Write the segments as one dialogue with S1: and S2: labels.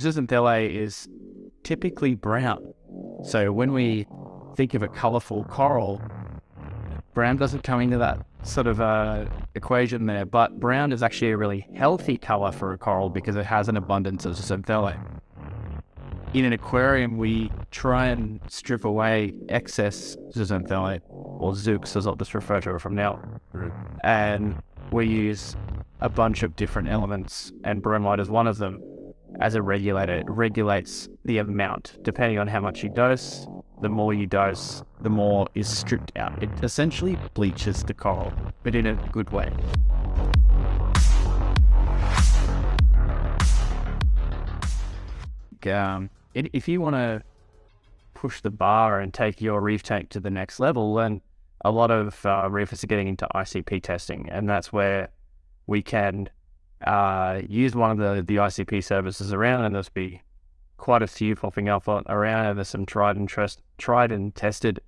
S1: Zooxanthellae is typically brown. So when we think of a colorful coral, brown doesn't come into that sort of uh, equation there, but brown is actually a really healthy color for a coral because it has an abundance of Zooxanthellae. In an aquarium, we try and strip away excess Zooxanthellae, or Zoox as I'll just refer to it from now. And we use a bunch of different elements, and bromide is one of them. As a regulator, it regulates the amount. Depending on how much you dose, the more you dose, the more is stripped out. It essentially bleaches the coral, but in a good way. Um, it, if you want to push the bar and take your reef tank to the next level, then a lot of uh, reefers are getting into ICP testing, and that's where we can uh, use one of the, the ICP services around, and there's be quite a few popping up on, around. And there's some tried and trust, tried and tested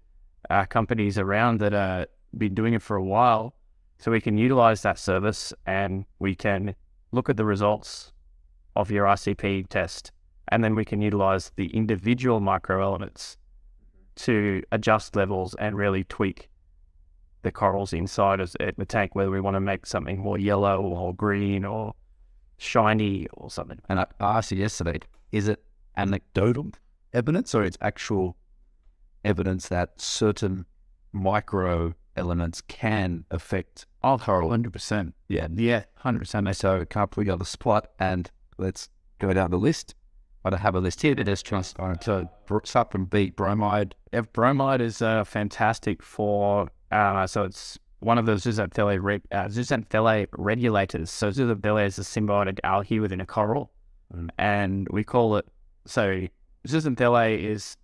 S1: uh, companies around that have been doing it for a while, so we can utilize that service and we can look at the results of your ICP test, and then we can utilize the individual micro elements to adjust levels and really tweak the corals inside of the tank, whether we want to make something more yellow or green or shiny or something.
S2: And I asked you yesterday, is it anecdotal evidence or it's actual evidence that certain micro elements can affect
S1: our coral? 100%.
S2: Yeah.
S1: Yeah, hundred percent.
S2: So can't put you on the spot and let's go down the list. I don't have a list here. Let's just so start from B bromide.
S1: Yeah, bromide is uh, fantastic for uh, so it's one of those Zooxanthellae, reg- uh, Zooxanthellae regulators. So Zooxanthellae is a symbiotic algae within a coral,
S2: Mm.
S1: and we call it. So Zooxanthellae is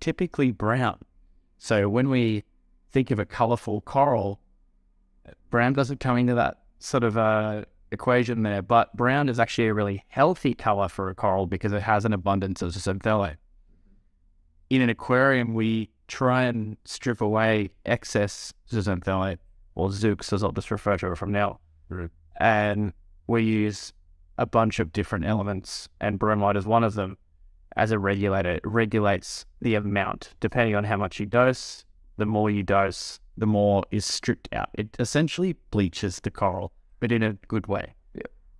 S1: typically brown. So when we think of a colorful coral, brown doesn't come into that sort of uh, equation there. But brown is actually a really healthy color for a coral because it has an abundance of Zooxanthellae. In an aquarium, we try and strip away excess Zooxanthellae, or Zoox as I'll just refer to it from now. And we use a bunch of different elements, and bromide is one of them. As a regulator, it regulates the amount. Depending on how much you dose, the more you dose, the more is stripped out. It essentially bleaches the coral, but in a good way.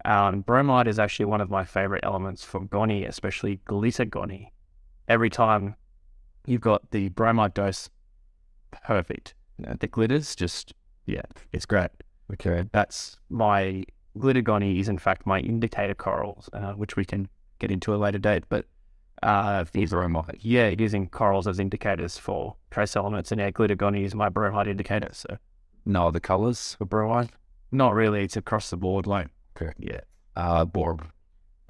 S1: Um, bromide is actually one of my favorite elements for goni, especially glitter goni. Every time you've got the bromide dose, perfect. You the glitters just, yeah, it's great.
S2: Okay.
S1: That's my glitter goni is in fact my indicator corals, uh, which we can get into a later date. But uh,
S2: These are bromide.
S1: yeah, using corals as indicators for trace elements, and yeah, glitter goni is my bromide indicator. So
S2: No other colors for bromide.
S1: not really, it's across the board. Like
S2: Okay.
S1: yeah,
S2: Uh, boron.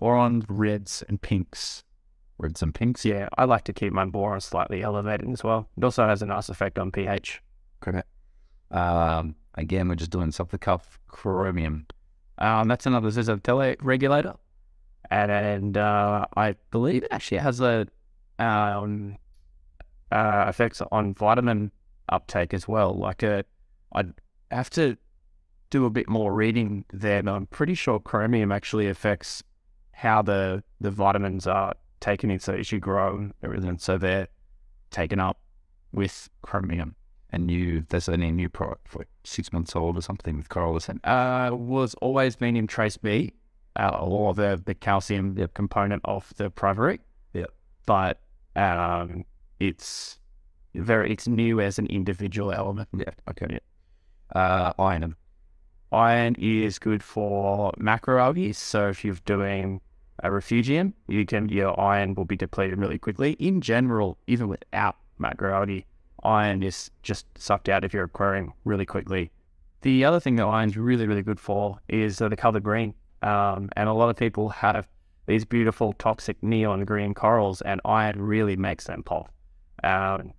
S1: borons, reds, and pinks.
S2: Reds and pinks.
S1: Yeah, I like to keep my boron slightly elevated as well. It also has a nice effect on pH.
S2: Okay. Um, again, we're just doing something cuff chromium.
S1: Um, that's another Zooxanthellae regulator, and and uh, I believe it actually has a um, uh, effects on vitamin uptake as well. Like a, I'd have to do a bit more reading there, but I'm pretty sure chromium actually affects how the the vitamins are taken in. So as you grow and everything, so they're taken up with chromium.
S2: And new there's only a new product for six months old or something with coral
S1: uh, was always been in Trace B, uh, or the, the calcium the component of the Proveric.
S2: Yeah.
S1: But um, it's very it's new as an individual element.
S2: Yeah. Okay. Uh, iron.
S1: Iron is good for macroalgae. So if you're doing a refugium, you can your iron will be depleted really quickly. In general, even without macroalgae, iron is just sucked out of your aquarium really quickly. The other thing that iron's really, really good for is uh, the color green. Um, and a lot of people have these beautiful toxic neon green corals, and iron really makes them pop. Um,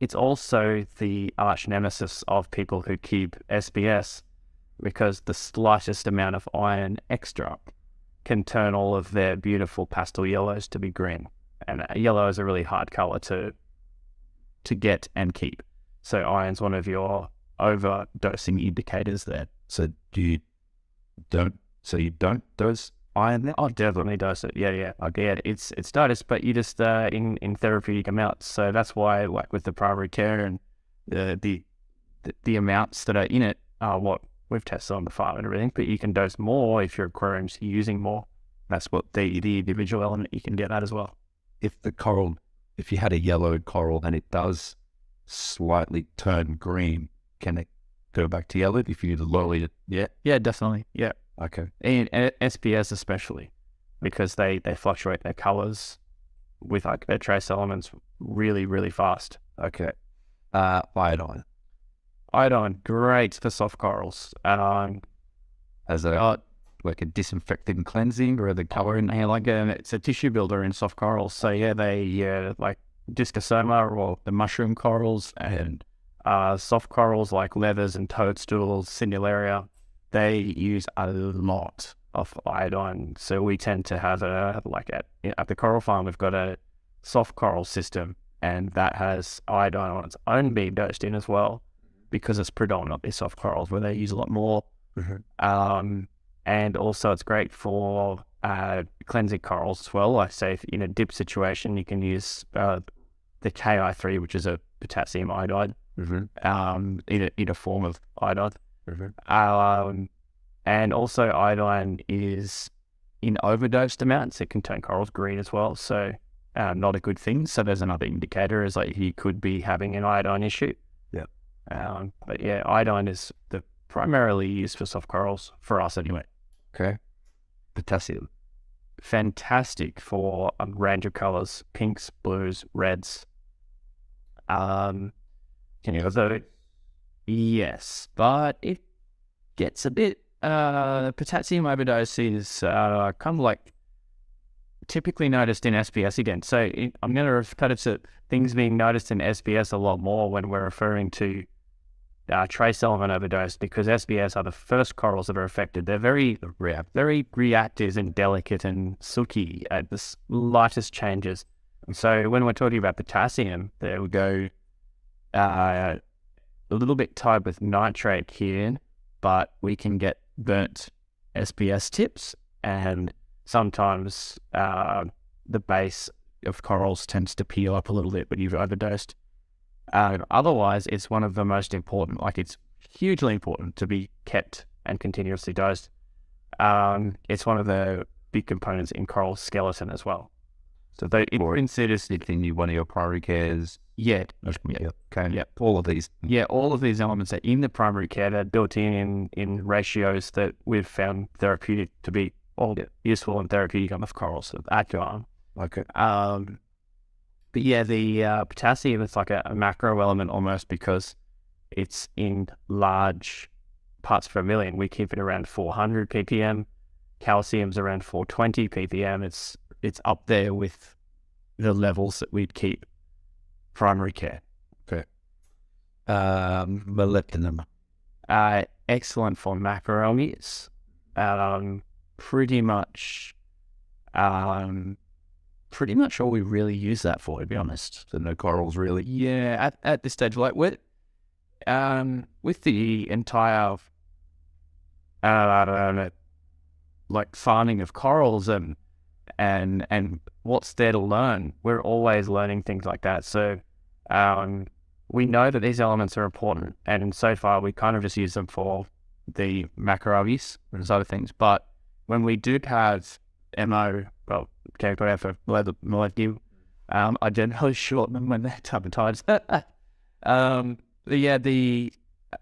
S1: it's also the arch nemesis of people who keep SPS because the slightest amount of iron extra can turn all of their beautiful pastel yellows to be green. And uh, yellow is a really hard color to to get and keep. So iron's one of your overdosing indicators there.
S2: So do you don't? So you don't dose iron there?
S1: Oh, definitely dose it. Yeah, yeah, yeah. It's it's dosed, but you just uh, in in therapeutic amounts. So that's why, like with the primary care and the the the, the amounts that are in it are what we've tested on the farm and everything. But you can dose more if your aquarium's using more. That's what the the individual element you can get that as well.
S2: If the coral, if you had a yellow coral and it does slightly turn green, can it go back to yellow if you lower it? Yeah.
S1: Yeah, definitely. Yeah,
S2: Okay.
S1: and, and SPS especially because they they fluctuate their colors with like their trace elements really really fast.
S2: Okay. Uh, iodine
S1: Iodine, great for soft corals. Um,
S2: as a
S1: uh,
S2: like a disinfecting cleansing or the color in
S1: yeah, like a, it's a tissue builder in soft corals. So yeah, they yeah like discosoma or the mushroom corals and uh, soft corals like leathers and toadstools, sinularia. They use a lot of iodine. So we tend to have a like at at the coral farm we've got a soft coral system and that has iodine on its own being dosed in as well because it's predominantly soft corals where they use a lot more. Um, and also it's great for uh, cleansing corals as well. I say if in a dip situation, you can use uh, the Ki3, which is a potassium iodide,
S2: Mm-hmm.
S1: um, in a, in a form of iodide.
S2: Mm-hmm.
S1: Um, and also iodine is in overdosed amounts. It can turn corals green as well. So uh, not a good thing. So there's another indicator is like you could be having an iodine issue. Um, but yeah, iodine is the primarily used for soft corals for us anyway.
S2: Okay. Potassium.
S1: Fantastic for a range of colors: pinks, blues, reds. Um,
S2: Can you
S1: so yes, but it gets a bit. Uh, potassium overdose is uh, kind of like typically noticed in SPS again. So it, I'm going to refer to things being noticed in SPS a lot more when we're referring to uh, trace element overdose because SPS are the first corals that are affected. They're very very reactive and delicate and silky at the slightest changes. So when we're talking about potassium, there we go uh, a little bit tied with nitrate here, but we can get burnt SPS tips and sometimes uh, the base of corals tends to peel up a little bit when you've overdosed. Uh, otherwise, it's one of the most important, like it's hugely important to be kept and continuously dosed. Um, it's one of the big components in coral skeleton as well. So they, it considers,
S2: It's in one of your primary cares.
S1: yeah,
S2: Yeah. Okay.
S1: Yeah.
S2: All of these.
S1: yeah, all of these elements are in the primary care. They're built in in, in ratios that we've found therapeutic to be all useful and therapeutic on the corals of Acuon.
S2: Okay.
S1: Um, but yeah, the uh, potassium is like a, a macro element almost because it's in large parts per million. We keep it around 400 ppm. Calcium's around 420 ppm. It's it's up there with the levels that we'd keep primary care.
S2: Um, molybdenum.
S1: Uh, excellent for macroalgae. Um, pretty much, um, pretty much all we really use that for, to be honest.
S2: So no corals really.
S1: Yeah, at, at this stage, like with, um, with the entire, uh, I don't know, like farming of corals and and and what's there to learn. We're always learning things like that. So, um, we know that these elements are important, and so far we kind of just use them for the macroalgae and side of things. But when we do have MO, well, out for molecular um, I generally shorten them when they're tongue-tied. um, yeah, the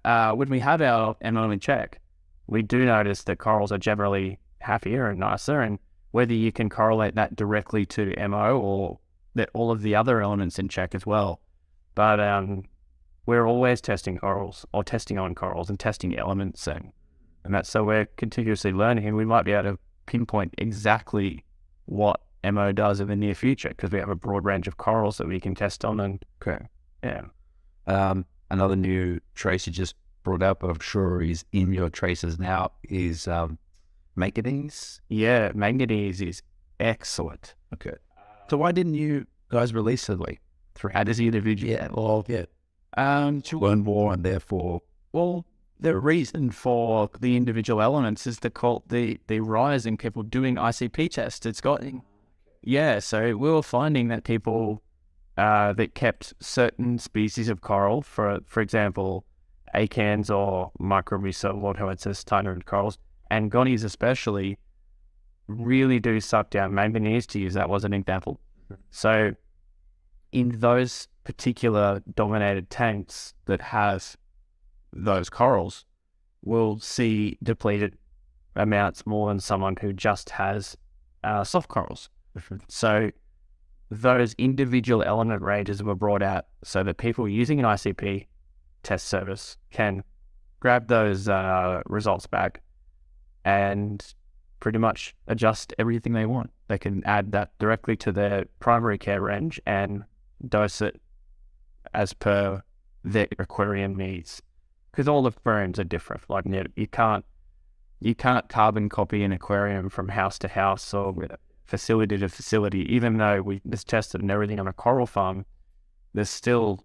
S1: uh, when we have our MO in check, we do notice that corals are generally happier and nicer. And whether you can correlate that directly to MO or that all of the other elements in check as well. But um, we're always testing corals or testing on corals and testing elements, and and that's so we're continuously learning, and we might be able to pinpoint exactly what MO does in the near future because we have a broad range of corals that we can test on. And
S2: Okay.
S1: yeah,
S2: Um, another new trace you just brought up, I'm sure is in your traces now, is um, manganese.
S1: yeah, manganese is excellent.
S2: Okay. So why didn't you guys release it like
S1: Throughout as individual,
S2: Yeah. Well, yeah.
S1: um, to
S2: Learn more and therefore
S1: Well, the reason for the individual elements is the call, the the rise in people doing ICP tests. It's got yeah. So we were finding that people uh, that kept certain species of coral, for for example, acans or micromussa, lordhowensis, tiner corals, and gonies especially, really do suck down manganese. To use that was an example. So in those particular dominated tanks that have those corals, will see depleted amounts more than someone who just has uh, soft corals. So those individual element ranges were brought out so that people using an ICP test service can grab those uh, results back and pretty much adjust everything they want. They can add that directly to their primary care range and dose it as per their aquarium needs. Because all the aquariums are different. Like you can't you can't carbon copy an aquarium from house to house or facility to facility. Even though we just tested and everything on a coral farm, there's still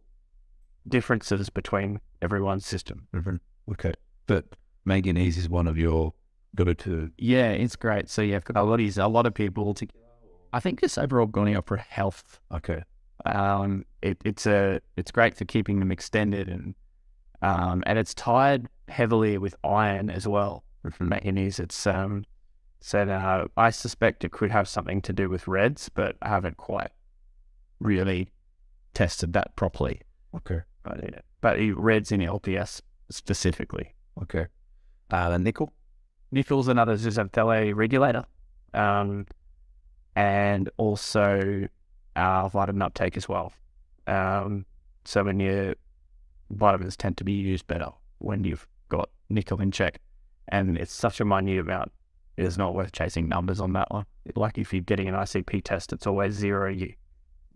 S1: differences between everyone's system.
S2: Mm-hmm. Okay, but manganese is one of your go-to.
S1: Yeah, it's great. So yeah, a lot of a lot of people. To, I think it's overall going out for health.
S2: Okay,
S1: um, it, it's a it's great for keeping them extended and um, and it's tied heavily with iron as well.
S2: Mm-hmm.
S1: Manganese. It's um, said uh, I suspect it could have something to do with reds, but I haven't quite really tested that properly.
S2: Okay,
S1: but yeah, but reds in LPS specifically.
S2: Okay, uh, the nickel.
S1: Nickel's another zooxanthellae regulator, um, and also uh, vitamin uptake as well. Um, so when your vitamins tend to be used better when you've got nickel in check, and it's such a minute amount, it is not worth chasing numbers on that one. Like if you're getting an ICP test, it's always zero. You,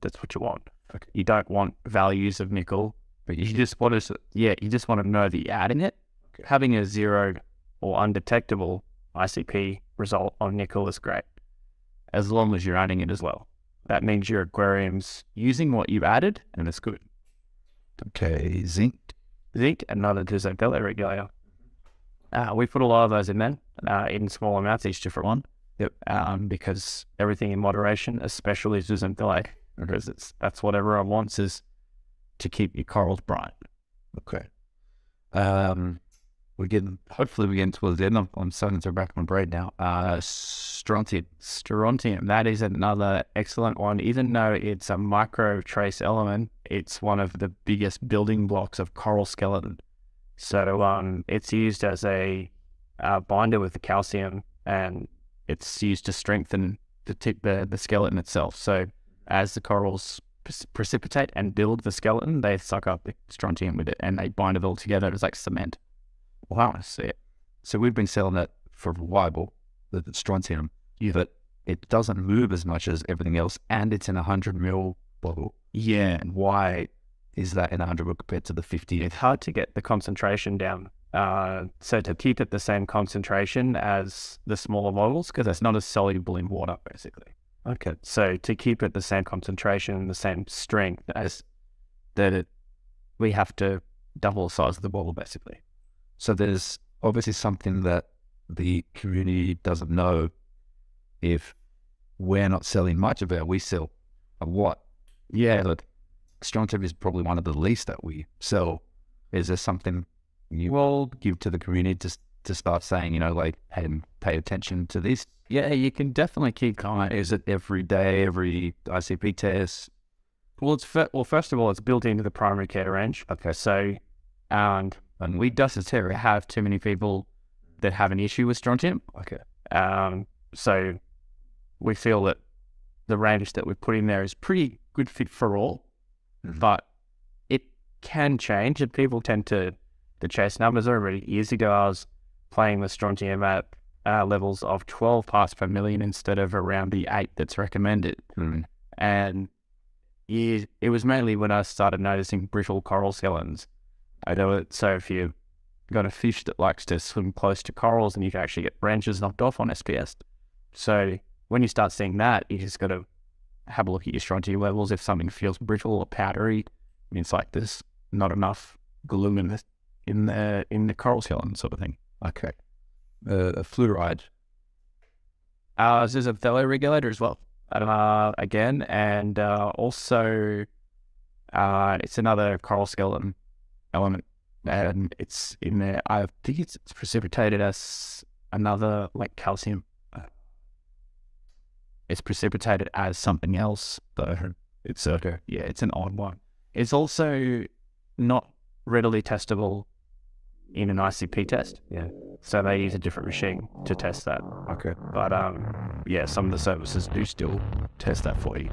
S1: that's what you want.
S2: Okay.
S1: You don't want values of nickel, but you just want to, yeah, you just want to know that you're adding it.
S2: Okay.
S1: Having a zero or undetectable ICP result on nickel is great, as long as you're adding it as well that means your aquarium's using what you've added and it's good.
S2: Okay, zinc.
S1: Zinc, and another Zooxanthellae regulator. Uh, we put a lot of those in then, uh, in small amounts, each different one.
S2: Yep.
S1: Um, because everything in moderation, especially Zooxanthellae, because it's that's what everyone wants is to keep your corals bright.
S2: Okay. Um, we're getting hopefully we're getting towards the end. I'm, I'm starting to back my brain now. Uh, strontium.
S1: Strontium. That is another excellent one. Even though it's a micro trace element, it's one of the biggest building blocks of coral skeleton. So um, it's used as a uh, binder with the calcium, and it's used to strengthen the tip, the, the skeleton itself. So as the corals precipitate and build the skeleton, they suck up the strontium with it, and they bind it all together. It's like cement.
S2: Wow, I see it. So we've been selling that for a while, the strontium,
S1: yeah.
S2: but it doesn't move as much as everything else, and it's in a 100 ml bottle.
S1: Yeah.
S2: And why is that in a 100 ml compared to the 50?
S1: It's hard to get the concentration down. Uh, so to keep it the same concentration as the smaller bottles, because it's not as soluble in water, basically.
S2: Okay.
S1: So to keep it the same concentration, and the same strength as that, it, we have to double the size of the bottle, basically.
S2: So there's obviously something that the community doesn't know. If we're not selling much of it, we sell a lot.
S1: Yeah,
S2: but Strontium is probably one of the least that we sell. Is there something you will give to the community to to start saying, you know, like, hey, pay attention to this?
S1: Yeah, you can definitely keep going.
S2: Is it every day, every ICP test?
S1: Well, it's well. First of all, it's built into the primary care range.
S2: Okay,
S1: so and and we doesn't have too many people that have an issue with strontium.
S2: Okay.
S1: Um, so we feel that the range that we put in there is pretty good fit for all, mm-hmm. but it can change and people tend to, to chase numbers. Already years ago, I was playing with strontium at uh, levels of 12 parts per million instead of around the eight that's recommended.
S2: Mm-hmm.
S1: And yeah, it was mainly when I started noticing brittle coral skeletons I know it. So if you've got a fish that likes to swim close to corals and you can actually get branches knocked off on SPS. So when you start seeing that, you just got to have a look at your strontium levels. If something feels brittle or powdery, it means like there's not enough glue in the in the in the coral skeleton sort of thing.
S2: Okay. Uh, fluoride.
S1: Uh, this is a thermoregulator as well. Uh, again, and uh, also uh, it's another coral skeleton element, and it's in there. I think it's, it's precipitated as another like calcium. Uh, it's precipitated as something else, though. It's a
S2: Okay.
S1: yeah, it's an odd one. It's also not readily testable in an ICP test.
S2: Yeah.
S1: So they use a different machine to test that.
S2: Okay.
S1: But um, yeah, some of the services do still test that for you.